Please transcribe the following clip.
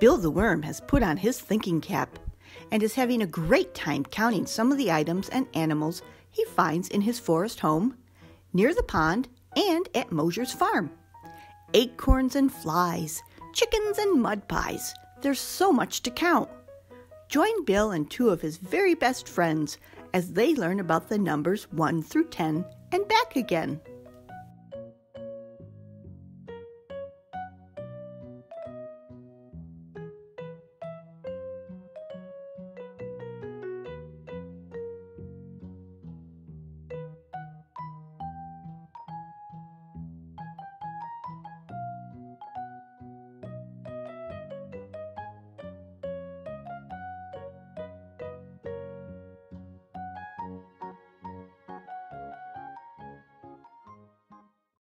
Bill the Worm has put on his thinking cap and is having a great time counting some of the items and animals he finds in his forest home, near the pond, and at Mosher's farm. Acorns and flies, chickens and mud pies. There's so much to count. Join Bill and two of his very best friends as they learn about the numbers 1 through 10 and back again.